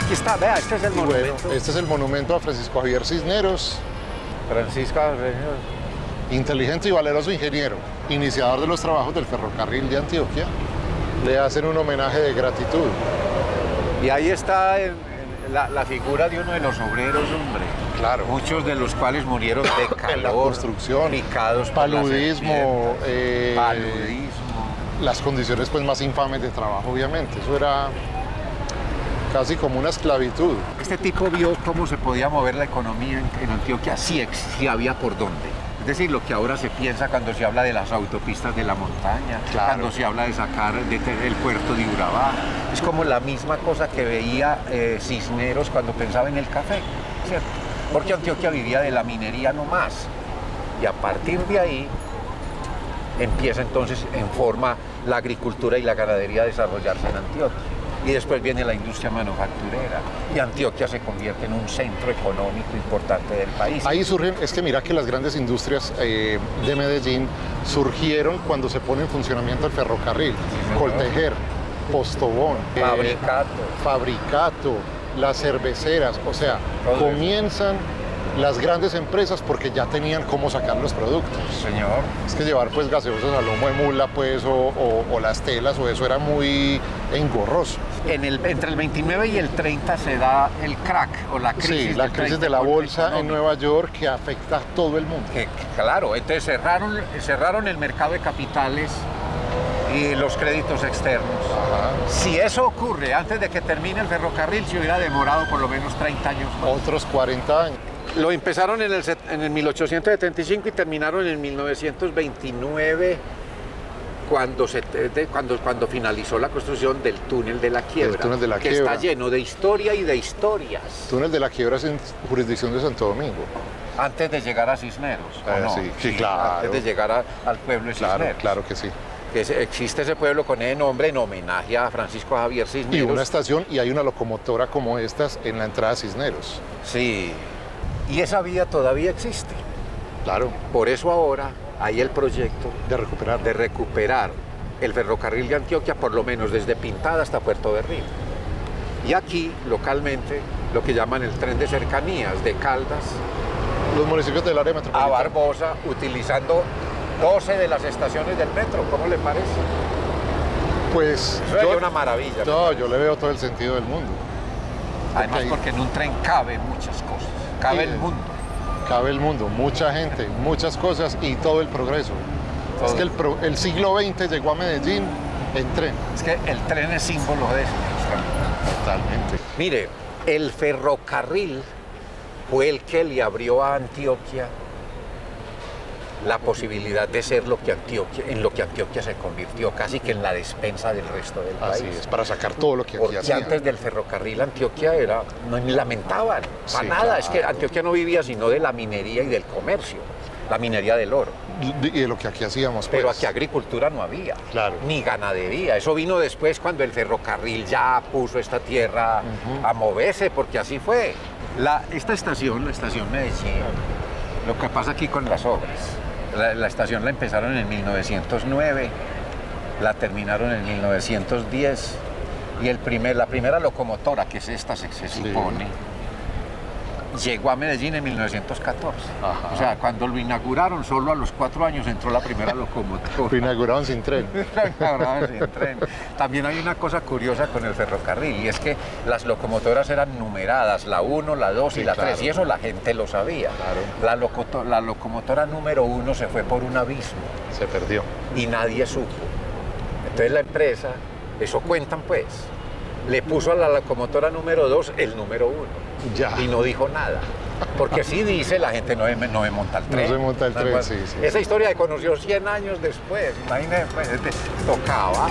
Aquí está, vea, este es el bueno, monumento. este es el monumento a Francisco Javier Cisneros, Francisco inteligente y valeroso ingeniero, iniciador de los trabajos del ferrocarril de Antioquia. Le hacen un homenaje de gratitud. Y ahí está la, la figura de uno de los obreros, hombre. Claro. Muchos de los cuales murieron de calor. En la construcción, picados por paludismo, eh, paludismo. las condiciones pues más infames de trabajo, obviamente. Eso era casi como una esclavitud. Este tipo vio cómo se podía mover la economía en, Antioquia, ex- sí había por dónde. Es decir, lo que ahora se piensa cuando se habla de las autopistas de la montaña, Claro. cuando se habla de sacar de el puerto de Urabá, es como la misma cosa que veía eh, Cisneros cuando pensaba en el café, ¿cierto? Porque Antioquia vivía de la minería no más. Y a partir de ahí empieza entonces en forma la agricultura y la ganadería a desarrollarse en Antioquia. Y después viene la industria manufacturera. Y Antioquia se convierte en un centro económico importante del país. Ahí surgen, es que mira que las grandes industrias eh, de Medellín surgieron cuando se pone en funcionamiento el ferrocarril. Coltejer, Postobón, eh, Fabricato. Fabricato, las cerveceras, o sea, Todo comienzan las grandes empresas porque ya tenían cómo sacar los productos. Señor. Es que llevar pues gaseosas a lomo de mula pues o, o- o las telas o eso era muy engorroso. En el, entre el 29 y el 30 se da el crack o la crisis. Sí, la crisis 30 de la bolsa en. Nueva York que afecta a todo el mundo. Que, claro, entonces cerraron, cerraron el mercado de capitales y los créditos externos. Ajá. Si eso ocurre antes de que termine el ferrocarril, se hubiera demorado por lo menos 30 años más. Otros 40 años. Lo empezaron en el, set- en el 1875 y terminaron en 1929 cuando, se, de- cuando, cuando finalizó la construcción del túnel de la quiebra, túnel de la que quiebra. está lleno de historia y de historias Túnel de la Quiebra es en jurisdicción de Santo Domingo. antes de llegar a Cisneros. ¿o Ah, no? sí, sí, claro. Antes de llegar a- al pueblo de Cisneros. claro que sí. Que existe ese pueblo con ese nombre en homenaje a Francisco Javier Y Cisneros. una estación y hay una locomotora como estas en la entrada a Cisneros. Sí. Y esa vía todavía existe. Claro, Por eso ahora hay el proyecto de recuperar. de recuperar el ferrocarril de Antioquia, por lo menos desde Pintada hasta Puerto de Río. Y aquí, localmente, lo que llaman el tren de cercanías, de Caldas Los municipios del área a metropolitana. Barbosa, utilizando 12 de las estaciones del metro. ¿Cómo le parece? Pues Eso yo, una maravilla. no, yo le veo todo el sentido del mundo. Además, ahí- porque en un tren cabe muchas cosas. Cabe el mundo. Cabe el mundo, mucha gente, muchas cosas y todo el progreso. Es que el, pro- el siglo XX llegó a Medellín en tren. Es que el tren es símbolo de eso. Totalmente. Mire, el ferrocarril fue el que le abrió a Antioquia la posibilidad de ser lo que Antioquia, en lo que Antioquia se convirtió, casi que en la despensa del resto del Así país. es, para sacar todo lo que Porque hacían. antes del ferrocarril Antioquia era, no lamentaban, para Sí, nada, es que. Antioquia no vivía sino de la minería y del comercio, la minería del oro. Y de lo que aquí hacíamos. Pues. Pero aquí agricultura no había, Claro. ni ganadería. Eso vino después cuando el ferrocarril ya puso esta tierra a moverse, porque así fue. La, esta estación, la estación Medellín, lo que pasa aquí con las obras, la, la estación la empezaron en 1909, la terminaron en 1910 y el primer, la primera locomotora, que es esta, se, se Sí. Llegó a Medellín en 1914. Ajá. O sea, cuando lo inauguraron, solo a los cuatro años entró la primera locomotora. Lo inauguraron sin tren. Inauguraron sin tren. También hay una cosa curiosa con el ferrocarril y es que las locomotoras eran numeradas, la 1, la 2 y la claro. 3 y eso la gente lo sabía. Claro. La, locoto- la locomotora número 1 se fue por un abismo Se perdió. y nadie supo. Entonces la empresa, eso cuentan pues, le puso a la locomotora número 2 el número 1 Ya. y no dijo nada. Porque sí dice, la gente no me, no me monta el No tren. se monta el tren, sí, sí. Esa historia se conoció 100 años después, imagínate, pues, este, tocaba.